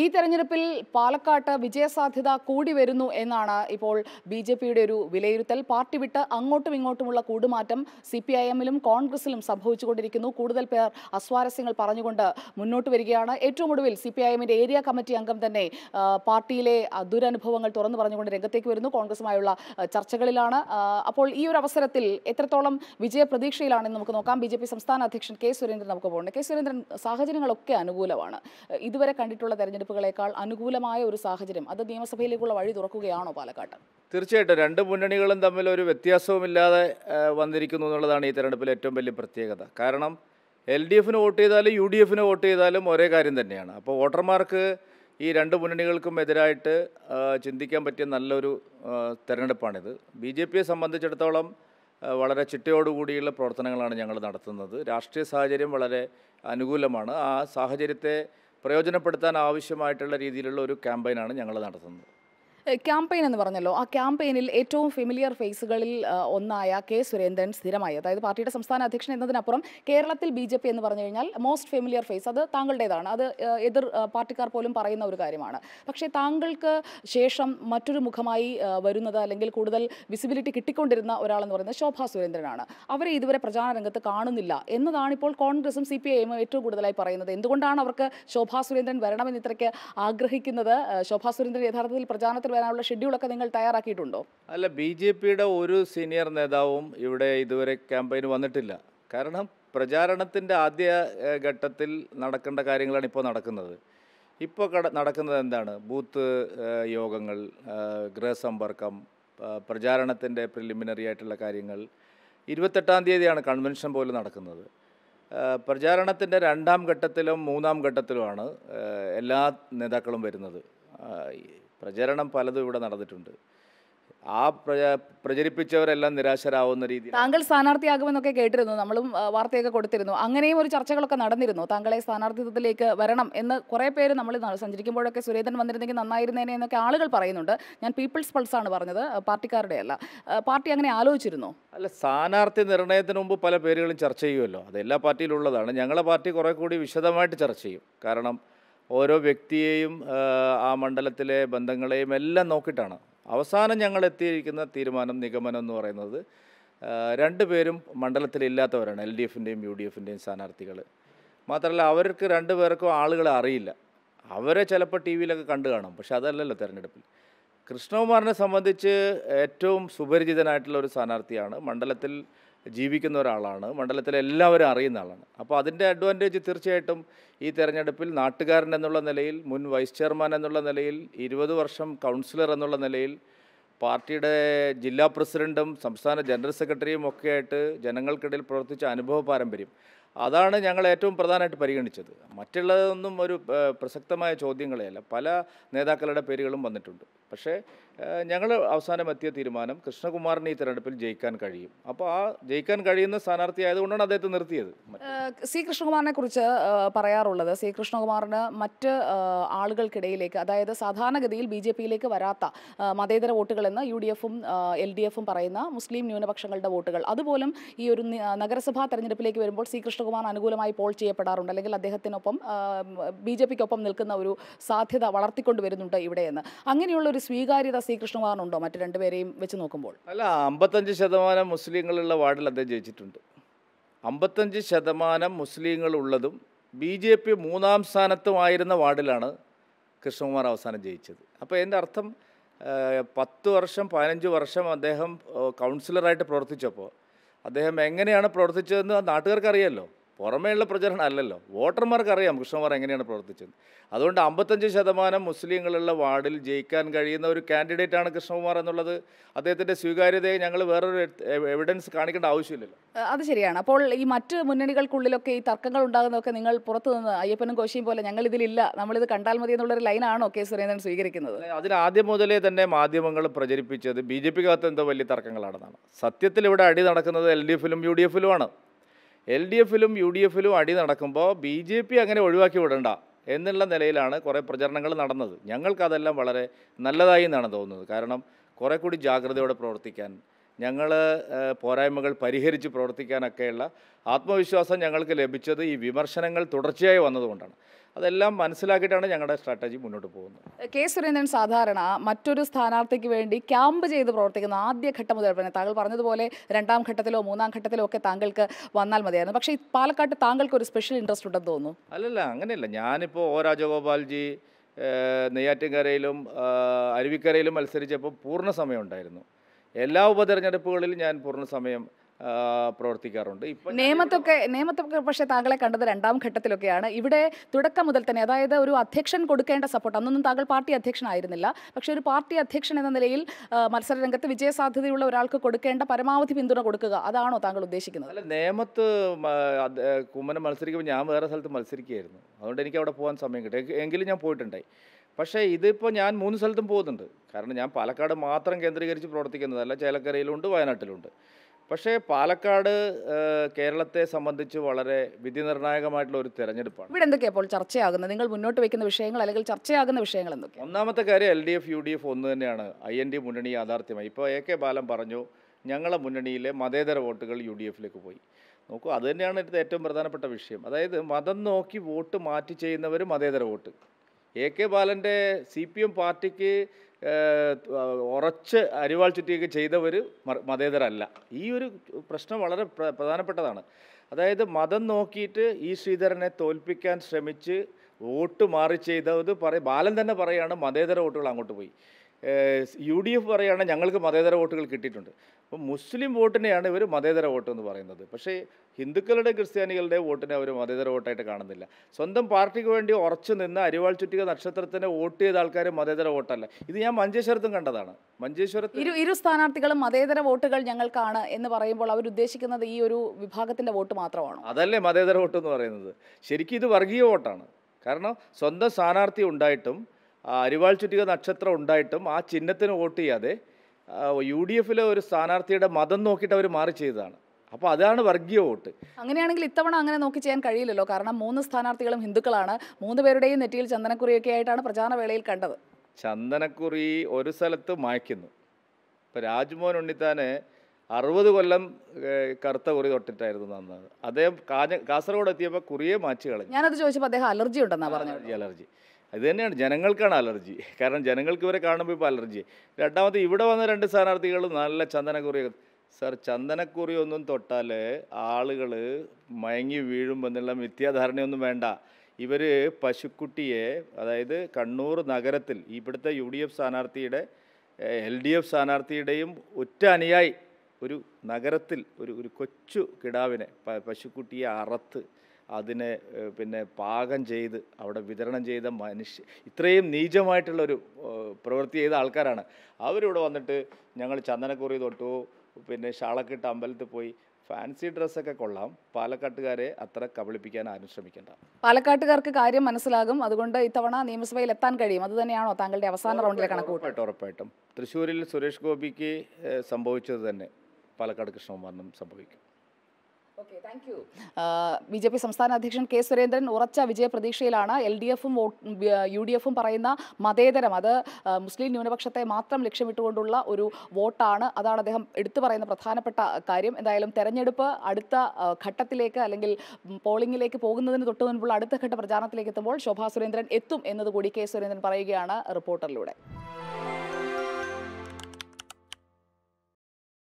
ഈ തെരഞ്ഞെടുപ്പിൽ പാലക്കാട്ട് വിജയസാധ്യത കൂടി വരുന്നു എന്നാണ് ഇപ്പോൾ ബി ജെ പിയുടെ ഒരു വിലയിരുത്തൽ. പാർട്ടി വിട്ട് അങ്ങോട്ടും ഇങ്ങോട്ടുമുള്ള കൂടുമാറ്റം സി പി ഐ എമ്മിലും കോൺഗ്രസിലും സംഭവിച്ചുകൊണ്ടിരിക്കുന്നു. കൂടുതൽ പേർ അസ്വാരസ്യങ്ങൾ പറഞ്ഞുകൊണ്ട് മുന്നോട്ട് വരികയാണ്. ഏറ്റവും ഒടുവിൽ സി പി ഐ എമ്മിന്റെ ഏരിയ കമ്മിറ്റി അംഗം തന്നെ പാർട്ടിയിലെ ദുരനുഭവങ്ങൾ തുറന്നു പറഞ്ഞുകൊണ്ട് രംഗത്തേക്ക് വരുന്നു. കോൺഗ്രസുമായുള്ള ചർച്ചകളിലാണ്. അപ്പോൾ ഈ ഒരു അവസരത്തിൽ എത്രത്തോളം വിജയ പ്രതീക്ഷയിലാണെന്ന് നമുക്ക് നോക്കാം. ബി ജെ പി സംസ്ഥാന അധ്യക്ഷൻ കെ സുരേന്ദ്രൻ നമുക്ക് പോകുന്നുണ്ട് കെ സുരേന്ദ്രൻ സാഹചര്യങ്ങളൊക്കെ അനുകൂലമാണ്. ഇതുവരെ കണ്ടിട്ടുള്ള തെരഞ്ഞെടുപ്പുകളേക്കാൾ അനുകൂലമായ ഒരു സാഹചര്യം. അത് നിയമസഭയിലേക്കുള്ള വഴി തുറക്കുകയാണോ പാലക്കാട്ട്? തീർച്ചയായിട്ടും രണ്ട് മുന്നണികളും തമ്മിൽ ഒരു വ്യത്യാസവുമില്ലാതെ വന്നിരിക്കുന്നു എന്നുള്ളതാണ് ഈ തെരഞ്ഞെടുപ്പിലെ ഏറ്റവും വലിയ പ്രത്യേകത. കാരണം എൽ ഡി എഫിന് വോട്ട് ചെയ്താലും യു ഡി എഫിന് വോട്ട് ചെയ്താലും ഒരേ കാര്യം തന്നെയാണ്. അപ്പോൾ വോട്ടർമാർക്ക് ഈ രണ്ട് മുന്നണികൾക്കും എതിരായിട്ട് ചിന്തിക്കാൻ പറ്റിയ നല്ലൊരു തെരഞ്ഞെടുപ്പാണിത്. ബി ജെ പിയെ സംബന്ധിച്ചിടത്തോളം വളരെ ചിട്ടയോടുകൂടിയുള്ള പ്രവർത്തനങ്ങളാണ് ഞങ്ങൾ നടത്തുന്നത്. രാഷ്ട്രീയ സാഹചര്യം വളരെ അനുകൂലമാണ്. ആ സാഹചര്യത്തെ പ്രയോജനപ്പെടുത്താൻ ആവശ്യമായിട്ടുള്ള രീതിയിലുള്ള ഒരു ക്യാമ്പയിനാണ് ഞങ്ങൾ നടത്തുന്നത്. ക്യാമ്പയിൻ എന്ന് പറഞ്ഞല്ലോ. ആ ക്യാമ്പയിനിൽ ഏറ്റവും ഫെമിലിയർ ഫേസുകളിൽ ഒന്നായ കെ സുരേന്ദ്രൻ സ്ഥിരമായി. അതായത് പാർട്ടിയുടെ സംസ്ഥാന അധ്യക്ഷൻ എന്നതിനപ്പുറം കേരളത്തിൽ ബി ജെ പി എന്ന് പറഞ്ഞു കഴിഞ്ഞാൽ മോസ്റ്റ് ഫെമിലിയർ ഫേസ് അത് താങ്കളുടേതാണ്. അത് എതിർ പാർട്ടിക്കാർ പോലും പറയുന്ന ഒരു കാര്യമാണ്. പക്ഷേ താങ്കൾക്ക് ശേഷം മറ്റൊരു മുഖമായി വരുന്നത് അല്ലെങ്കിൽ കൂടുതൽ വിസിബിലിറ്റി കിട്ടിക്കൊണ്ടിരുന്ന ഒരാളെന്ന് പറയുന്നത് ശോഭാ സുരേന്ദ്രനാണ്. അവരെ ഇതുവരെ പ്രചാരണ രംഗത്ത് കാണുന്നില്ല എന്നതാണ് ഇപ്പോൾ കോൺഗ്രസും സി പി ഐഎമ്മും ഏറ്റവും കൂടുതലായി പറയുന്നത്. എന്തുകൊണ്ടാണ് അവർക്ക് ശോഭാ സുരേന്ദ്രൻ വരണമെന്ന് ഇത്രയ്ക്ക് ആഗ്രഹിക്കുന്നത്? ശോഭാ സുരേന്ദ്രൻ യഥാർത്ഥത്തിൽ പ്രചാരണത്തിൽ വരാനുള്ള ഷെഡ്യൂളൊക്കെ നിങ്ങൾ തയ്യാറാക്കിയിട്ടുണ്ടോ? അല്ല ബി ജെ പിയുടെ ഒരു സീനിയർ നേതാവും ഇവിടെ ഇതുവരെ ക്യാമ്പയിന് വന്നിട്ടില്ല. കാരണം പ്രചാരണത്തിന്റെ ആദ്യ ഘട്ടത്തിൽ നടക്കേണ്ട കാര്യങ്ങളാണ് ഇപ്പോൾ നടക്കുന്നത്. ഇപ്പോൾ കട നടക്കുന്നത് എന്താണ്? ബൂത്ത് യോഗങ്ങൾ ഗൃഹസമ്പർക്കം പ്രചാരണത്തിന്റെ പ്രിലിമിനറി ആയിട്ടുള്ള കാര്യങ്ങൾ. ഇരുപത്തെട്ടാം തീയതിയാണ് കൺവെൻഷൻ പോലും നടക്കുന്നത്. പ്രചാരണത്തിന്റെ രണ്ടാം ഘട്ടത്തിലും മൂന്നാം ഘട്ടത്തിലുമാണ് എല്ലാ നേതാക്കളും വരുന്നത്. പ്രചരണം പലതും ഇവിടെ നടന്നിട്ടുണ്ട്. ആ പ്രച പ്രചരിപ്പിച്ചവരെല്ലാം നിരാശരാകുന്ന രീതി താങ്കൾ സ്ഥാനാർത്ഥിയാകുമെന്നൊക്കെ കേട്ടിരുന്നു. നമ്മളും വാർത്തയൊക്കെ കൊടുത്തിരുന്നു. അങ്ങനെയും ഒരു ചർച്ചകളൊക്കെ നടന്നിരുന്നു. താങ്കളെ സ്ഥാനാർത്ഥിത്വത്തിലേക്ക് വരണം എന്ന് കുറേ പേര് നമ്മൾ സഞ്ചരിക്കുമ്പോഴൊക്കെ സുരേന്ദ്രൻ വന്നിരുന്നെങ്കിൽ നന്നായിരുന്നേനെ എന്നൊക്കെ ആളുകൾ പറയുന്നുണ്ട്. ഞാൻ പീപ്പിൾസ് പൾസ് ആണ് പറഞ്ഞത് പാർട്ടിക്കാരുടെ അല്ല. പാർട്ടി അങ്ങനെ ആലോചിച്ചിരുന്നു? അല്ല സ്ഥാനാർത്ഥി നിർണയത്തിന് മുമ്പ് പല പേരുകളും ചർച്ച ചെയ്യുമല്ലോ. അത് എല്ലാ പാർട്ടിയിലുള്ളതാണ്. ഞങ്ങളെ പാർട്ടി കുറേ കൂടി വിശദമായിട്ട് ചർച്ച ചെയ്യും. കാരണം ഓരോ വ്യക്തിയെയും ആ, മണ്ഡലത്തിലെ ബന്ധങ്ങളെയും എല്ലാം നോക്കിയിട്ടാണ്. അവസാനം ഞങ്ങൾ എത്തിയിരിക്കുന്ന തീരുമാനം നിഗമനം എന്ന് പറയുന്നത് രണ്ടുപേരും മണ്ഡലത്തിലില്ലാത്തവരാണ് എൽ ഡി എഫിന്റെയും യു ഡി എഫിന്റെയും സ്ഥാനാർത്ഥികൾ മാത്രമല്ല അവർക്ക് രണ്ടുപേർക്കും ആളുകളെ അറിയില്ല. അവരെ ചിലപ്പോൾ ടി വിയിലൊക്കെ കണ്ടു കാണും പക്ഷെ അതല്ലല്ലോ തിരഞ്ഞെടുപ്പിൽ. കൃഷ്ണകുമാറിനെ സംബന്ധിച്ച് ഏറ്റവും സുപരിചിതനായിട്ടുള്ള ഒരു സ്ഥാനാർത്ഥിയാണ്. മണ്ഡലത്തിൽ ജീവിക്കുന്ന ഒരാളാണ്. മണ്ഡലത്തിലെ എല്ലാവരും അറിയുന്ന ആളാണ്. അപ്പോൾ അതിന്റെ അഡ്വാന്റേജ് തീർച്ചയായിട്ടും ഈ തെരഞ്ഞെടുപ്പിൽ നാട്ടുകാരൻ എന്നുള്ള നിലയിൽ മുൻ വൈസ് ചെയർമാൻ എന്നുള്ള നിലയിൽ ഇരുപത് വർഷം കൗൺസിലർ എന്നുള്ള നിലയിൽ പാർട്ടിയുടെ ജില്ലാ പ്രസിഡന്റും സംസ്ഥാന ജനറൽ സെക്രട്ടറിയും ഒക്കെ ആയിട്ട് ജനങ്ങൾക്കിടയിൽ പ്രവർത്തിച്ച അനുഭവ പാരമ്പര്യം. അതാണ് ഞങ്ങൾ ഏറ്റവും പ്രധാനമായിട്ട് പരിഗണിച്ചത്. മറ്റുള്ളതൊന്നും ഒരു പ്രസക്തമായ ചോദ്യങ്ങളെയല്ല. പല നേതാക്കളുടെ പേരുകളും വന്നിട്ടുണ്ട്. പക്ഷേ ഞങ്ങൾ അവസാനം എത്തിയ തീരുമാനം കൃഷ്ണകുമാറിന് ഈ തെരഞ്ഞെടുപ്പിൽ ജയിക്കാൻ കഴിയും. അപ്പോൾ ആ ജയിക്കാൻ കഴിയുന്ന സ്ഥാനാർത്ഥി ആയതുകൊണ്ടാണ് അദ്ദേഹത്തെ നിർത്തിയത്. സി കൃഷ്ണകുമാറിനെ കുറിച്ച് പറയാറുള്ളത് സി കൃഷ്ണകുമാറിന് മറ്റ് ആളുകൾക്കിടയിലേക്ക് അതായത് സാധാരണഗതിയിൽ ബി ജെ പിയിലേക്ക് വരാത്ത മതേതര വോട്ടുകളെന്ന് യു ഡി എഫും എൽ ഡി എഫും പറയുന്ന മുസ്ലിം ന്യൂനപക്ഷങ്ങളുടെ വോട്ടുകൾ. അതുപോലും ഈ ഒരു നഗരസഭാ തെരഞ്ഞെടുപ്പിലേക്ക് വരുമ്പോൾ സി കൃഷ്ണകുമാർ അനുകൂലമായി പോൾ ചെയ്യപ്പെടാറുണ്ട്. അല്ലെങ്കിൽ അദ്ദേഹത്തിനൊപ്പം ബി ജെ പിക്കൊപ്പം നിൽക്കുന്ന ഒരു സാധ്യത വളർത്തിക്കൊണ്ടുവരുന്നുണ്ട് ഇവിടെയെന്ന്. അങ്ങനെയുള്ള ഒരു സ്വീകാര്യത സി കൃഷ്ണകുമാറിനുണ്ടോ മറ്റു രണ്ടുപേരെയും വെച്ച് നോക്കുമ്പോൾ. അല്ല അമ്പത്തഞ്ച് ശതമാനം മുസ്ലിങ്ങളുള്ള വാർഡിൽ അദ്ദേഹം ജയിച്ചിട്ടുണ്ട്. അമ്പത്തഞ്ച് ശതമാനം മുസ്ലിങ്ങളുള്ളതും ബി ജെ പി മൂന്നാം സ്ഥാനത്തുമായിരുന്ന വാർഡിലാണ് കൃഷ്ണകുമാർ അവസാനം ജയിച്ചത്. അപ്പോൾ എന്റെ അർത്ഥം പത്ത് വർഷം പതിനഞ്ച് വർഷം അദ്ദേഹം കൗൺസിലറായിട്ട് പ്രവർത്തിച്ചപ്പോൾ അദ്ദേഹം എങ്ങനെയാണ് പ്രവർത്തിച്ചതെന്ന് നാട്ടുകാർക്ക് അറിയാമല്ലോ പുറമേയുള്ള പ്രചരണം അല്ലല്ലോ. വോട്ടർമാർക്ക് അറിയാം കൃഷ്ണകുമാർ എങ്ങനെയാണ് പ്രവർത്തിച്ചത്. അതുകൊണ്ട് അമ്പത്തഞ്ച് ശതമാനം മുസ്ലിങ്ങളുള്ള വാർഡിൽ ജയിക്കാൻ കഴിയുന്ന ഒരു കാൻഡിഡേറ്റാണ് കൃഷ്ണകുമാർ എന്നുള്ളത് അദ്ദേഹത്തിന്റെ സ്വീകാര്യതയെ ഞങ്ങൾ വേറൊരു എവിഡൻസ് കാണിക്കേണ്ട ആവശ്യമില്ലല്ലോ. അത് ശരിയാണ്. അപ്പോൾ ഈ മറ്റ് മുന്നണികൾക്കുള്ളിലൊക്കെ ഈ തർക്കങ്ങൾ ഉണ്ടാകുന്നതൊക്കെ നിങ്ങൾ പുറത്തു നിന്ന് അയ്യപ്പനും കോശിയും പോലെ ഞങ്ങൾ ഇതിലില്ല നമ്മളിത് കണ്ടാൽ മതി എന്നുള്ളൊരു ലൈനാണോ കെ സുരേന്ദ്രൻ സ്വീകരിക്കുന്നത്? അതിന് ആദ്യം മുതലേ തന്നെ മാധ്യമങ്ങൾ പ്രചരിപ്പിച്ചത് ബി ജെ പിക്കകത്ത് എന്തോ വലിയ തർക്കങ്ങളാണെന്നാണ്. സത്യത്തിൽ ഇവിടെ അടി നടക്കുന്നത് എൽ ഡി എഫിലും യു ഡി എഫിലുമാണ്. എൽ ഡി എഫിലും യു ഡി എഫിലും അടി നടക്കുമ്പോൾ ബി ജെ പി അങ്ങനെ ഒഴിവാക്കി വിടണ്ട എന്നുള്ള നിലയിലാണ് കുറേ പ്രചരണങ്ങൾ നടന്നത്. ഞങ്ങൾക്കതെല്ലാം വളരെ നല്ലതായി എന്നാണ് തോന്നുന്നത്. കാരണം കുറേ കൂടി ജാഗ്രതയോടെ പ്രവർത്തിക്കാൻ ഞങ്ങൾ പോരായ്മകൾ പരിഹരിച്ച് പ്രവർത്തിക്കാനൊക്കെയുള്ള ആത്മവിശ്വാസം ഞങ്ങൾക്ക് ലഭിച്ചത് ഈ വിമർശനങ്ങൾ തുടർച്ചയായി വന്നതുകൊണ്ടാണ്. അതെല്ലാം മനസ്സിലാക്കിയിട്ടാണ് ഞങ്ങളുടെ സ്ട്രാറ്റജി മുന്നോട്ട് പോകുന്നത്. കെ സുരേന്ദ്രൻ സാധാരണ മറ്റൊരു സ്ഥാനാർത്ഥിക്ക് വേണ്ടി ക്യാമ്പ് ചെയ്ത് പ്രവർത്തിക്കുന്ന ആദ്യ ഘട്ടം മുതൽ തന്നെ താങ്കൾ പറഞ്ഞതുപോലെ രണ്ടാം ഘട്ടത്തിലോ മൂന്നാം ഘട്ടത്തിലോ ഒക്കെ താങ്കൾക്ക് വന്നാൽ മതിയായിരുന്നു. പക്ഷേ പാലക്കാട്ട് താങ്കൾക്ക് ഒരു സ്പെഷ്യൽ ഇൻട്രസ്റ്റ് ഉണ്ടെന്ന് തോന്നുന്നു. അല്ലല്ല അങ്ങനെയല്ല. ഞാനിപ്പോൾ ഒ രാജഗോപാൽജി നെയ്യാറ്റിൻകരയിലും അരുവിക്കരയിലും മത്സരിച്ചപ്പോൾ പൂർണ സമയം ഉണ്ടായിരുന്നു എല്ലാ ഉപതെരഞ്ഞെടുപ്പുകളിലും ഞാൻ പൂർണ സമയം പ്രവർത്തിക്കാറുണ്ട്. നിയമത്തൊക്കെ നിയമത്തൊക്കെ പക്ഷേ താങ്കളെ കണ്ടത് രണ്ടാം ഘട്ടത്തിലൊക്കെയാണ്. ഇവിടെ തുടക്കം മുതൽ തന്നെ അതായത് ഒരു അധ്യക്ഷൻ കൊടുക്കേണ്ട സപ്പോർട്ട് അന്നൊന്നും താങ്കൾ പാർട്ടി അധ്യക്ഷനായിരുന്നില്ല. പക്ഷേ ഒരു പാർട്ടി അധ്യക്ഷൻ എന്ന നിലയിൽ മത്സര രംഗത്ത് വിജയസാധ്യതയുള്ള ഒരാൾക്ക് കൊടുക്കേണ്ട പരമാവധി പിന്തുണ കൊടുക്കുക. അതാണോ താങ്കൾ ഉദ്ദേശിക്കുന്നത്? അല്ല നിയമത്ത് കുമ്മനം മത്സരിക്കുമ്പോൾ ഞാൻ വേറെ സ്ഥലത്ത് മത്സരിക്കുകയായിരുന്നു. അതുകൊണ്ട് എനിക്ക് അവിടെ പോകാൻ സമയം കിട്ടി. എങ്കിലും ഞാൻ പോയിട്ടുണ്ടായി. പക്ഷേ ഇതിപ്പോൾ ഞാൻ മൂന്ന് സ്ഥലത്തും പോകുന്നുണ്ട്. കാരണം ഞാൻ പാലക്കാട് മാത്രം കേന്ദ്രീകരിച്ച് പ്രവർത്തിക്കുന്നതല്ല ചേലക്കരയിലുണ്ട് വയനാട്ടിലുണ്ട്. പക്ഷേ പാലക്കാട് കേരളത്തെ സംബന്ധിച്ച് വളരെ വിധി നിർണായകമായിട്ടുള്ള ഒരു തെരഞ്ഞെടുപ്പാണ്. ഇവിടെ എന്തൊക്കെയാണ് ഇപ്പോൾ ചർച്ചയാകുന്നത്? നിങ്ങൾ മുന്നോട്ട് വെക്കുന്ന വിഷയങ്ങൾ അല്ലെങ്കിൽ ചർച്ചയാകുന്ന വിഷയങ്ങൾ എന്തൊക്കെ ഒന്നാമത്തെ കാര്യം L D F U D F ഒന്ന് തന്നെയാണ്. ഐ എൻ ഡി മുന്നണി യാഥാർത്ഥ്യമായി. ഇപ്പോൾ എ കെ ബാലൻ പറഞ്ഞു ഞങ്ങളെ മുന്നണിയിലെ മതേതര വോട്ടുകൾ യു ഡി എഫിലേക്ക് പോയി. നോക്കൂ അത് തന്നെയാണ് ഇത് ഏറ്റവും പ്രധാനപ്പെട്ട വിഷയം. അതായത് മതം നോക്കി വോട്ട് മാറ്റി ചെയ്യുന്നവർ മതേതര വോട്ട്. എ കെ ബാലന്റെ സി പി എം പാർട്ടിക്ക് ഉറച്ച് അരിവാൾ ചുറ്റിയൊക്കെ ചെയ്തവർ മതേതരല്ല. ഈ ഒരു പ്രശ്നം വളരെ പ്ര- പ്രധാനപ്പെട്ടതാണ്. അതായത് മതം നോക്കിയിട്ട് ഈ ശ്രീധരനെ തോൽപ്പിക്കാൻ ശ്രമിച്ച് വോട്ട് മാറി ചെയ്തത് പറ ബാലൻ തന്നെ പറയുകയാണ് മതേതര വോട്ടുകൾ അങ്ങോട്ട് പോയി. യു ഡി എഫ് പറയുകയാണ് ഞങ്ങൾക്ക് മതേതര വോട്ടുകൾ കിട്ടിയിട്ടുണ്ട്. അപ്പം മുസ്ലിം വോട്ടിനെയാണ് ഇവർ മതേതര വോട്ട് എന്ന് പറയുന്നത്. പക്ഷേ ഹിന്ദുക്കളുടെ ക്രിസ്ത്യാനികളുടെ വോട്ടിനെ അവർ മതേതര വോട്ടായിട്ട് കാണുന്നില്ല. സ്വന്തം പാർട്ടിക്ക് വേണ്ടി ഉറച്ചു നിന്ന് അരിവാൾ ചുറ്റിക നക്ഷത്രത്തിന് വോട്ട് ചെയ്ത ആൾക്കാർ മതേതര വോട്ടല്ല. ഇത് ഞാൻ മഞ്ചേശ്വരത്തും കണ്ടതാണ്. മഞ്ചേശ്വരത്ത് ഇരു ഇരു സ്ഥാനാർത്ഥികളും മതേതര വോട്ടുകൾ ഞങ്ങൾക്കാണ് എന്ന് പറയുമ്പോൾ അവർ ഉദ്ദേശിക്കുന്നത് ഈ ഒരു വിഭാഗത്തിന്റെ വോട്ട് മാത്രമാണ്? അതല്ലേ മതേതര വോട്ട് എന്ന് പറയുന്നത്. ശരിക്കും ഇത് വർഗീയ വോട്ടാണ്. കാരണം സ്വന്തം സ്ഥാനാർത്ഥി ഉണ്ടായിട്ടും അരിവാൾ ചുറ്റിക നക്ഷത്രം ഉണ്ടായിട്ടും ആ ചിഹ്നത്തിന് വോട്ട് ചെയ്യാതെ യു ഡി എഫിലെ ഒരു സ്ഥാനാർത്ഥിയുടെ മതം നോക്കിയിട്ട് അവർ മാറി ചെയ്തതാണ്. അപ്പോൾ അതാണ് വർഗീയ വോട്ട്. അങ്ങനെയാണെങ്കിൽ ഇത്തവണ അങ്ങനെ നോക്കി ചെയ്യാൻ കഴിയില്ലല്ലോ. കാരണം മൂന്ന് സ്ഥാനാർത്ഥികളും ഹിന്ദുക്കളാണ്. മൂന്ന് പേരുടെയും നെറ്റിയിൽ ചന്ദനക്കുറിയൊക്കെ ആയിട്ടാണ് പ്രചാരണ വേളയിൽ കണ്ടത്. ചന്ദനക്കുറി ഒരു സ്ഥലത്ത് മായ്ക്കുന്നു. ഇപ്പോൾ രാജ്മോഹൻ ഉണ്ണിത്താന് അറുപത് കൊല്ലം കറുത്ത കുറി തൊട്ടിട്ടായിരുന്നു നന്നത്. അദ്ദേഹം കാസർഗോഡ് എത്തിയപ്പോൾ കുറിയെ മാറ്റി കളഞ്ഞു. ഞാനത് ചോദിച്ചപ്പോൾ അദ്ദേഹം അലർജി ഉണ്ടെന്നാണ് പറഞ്ഞത്. അലർജി. ഇത് തന്നെയാണ്. ജനങ്ങൾക്കാണ് അലർജി. കാരണം ജനങ്ങൾക്ക് ഇവരെ കാണുമ്പോൾ ഇപ്പോൾ അലർജി. രണ്ടാമത് ഇവിടെ വന്ന രണ്ട് സ്ഥാനാർത്ഥികൾ നല്ല ചന്ദനക്കുറി. സർ ചന്ദനക്കുറി ഒന്നും തൊട്ടാൽ ആളുകൾ മയങ്ങി വീഴും എന്നുള്ള മിഥ്യാധാരണയൊന്നും വേണ്ട. ഇവർ പശുക്കുട്ടിയെ അതായത് കണ്ണൂർ നഗരത്തിൽ ഇവിടുത്തെ യു ഡി എഫ് സ്ഥാനാർത്ഥിയുടെ എൽ ഡി എഫ് സ്ഥാനാർത്ഥിയുടെയും ഒറ്റ അനുയായി ഒരു നഗരത്തിൽ ഒരു ഒരു കൊച്ചു കിടാവിനെ പശുക്കുട്ടിയെ അറത്ത് അതിനെ പിന്നെ പാകം ചെയ്ത് അവിടെ വിതരണം ചെയ്ത മനുഷ്യ ഇത്രയും നീചമായിട്ടുള്ളൊരു പ്രവൃത്തി ചെയ്ത ആൾക്കാരാണ്. അവരിവിടെ വന്നിട്ട് ഞങ്ങൾ ചന്ദനക്കുറി തൊട്ടു പിന്നെ ഷാളക്കിട്ട് അമ്പലത്തിൽ പോയി. ഫാൻസി ഡ്രസ്സൊക്കെ കൊള്ളാം. പാലക്കാട്ടുകാരെ അത്ര കബളിപ്പിക്കാൻ ആരും ശ്രമിക്കേണ്ട. പാലക്കാട്ടുകാർക്ക് കാര്യം മനസ്സിലാകും. അതുകൊണ്ട് ഇത്തവണ നിയമസഭയിൽ എത്താൻ കഴിയും. അത് തന്നെയാണോ താങ്കളുടെ അവസാന റൗണ്ടിലെ കണക്ക് ഉറപ്പായിട്ടും. തൃശ്ശൂരിൽ സുരേഷ് ഗോപിക്ക് സംഭവിച്ചത് തന്നെ പാലക്കാട് കൃഷ്ണകുമാറിനും സംഭവിക്കും. ബി ജെ പി സംസ്ഥാന അധ്യക്ഷൻ കെ സുരേന്ദ്രൻ ഉറച്ച വിജയപ്രതീക്ഷയിലാണ് എൽ ഡി എഫും യു ഡി എഫും പറയുന്ന മതേതരം. അത് മുസ്ലിം ന്യൂനപക്ഷത്തെ മാത്രം ലക്ഷ്യമിട്ടുകൊണ്ടുള്ള ഒരു വോട്ടാണ്. അതാണ് അദ്ദേഹം എടുത്തു പറയുന്ന പ്രധാനപ്പെട്ട കാര്യം. എന്തായാലും തെരഞ്ഞെടുപ്പ് അടുത്ത ഘട്ടത്തിലേക്ക് അല്ലെങ്കിൽ പോളിംഗിലേക്ക് പോകുന്നതിന് തൊട്ട് മുൻപുള്ള അടുത്ത ഘട്ട പ്രചാരണത്തിലേക്ക് എത്തുമ്പോൾ ശോഭാ സുരേന്ദ്രൻ എത്തും എന്നതുകൂടി കെ സുരേന്ദ്രൻ പറയുകയാണ് റിപ്പോർട്ടറിലൂടെ.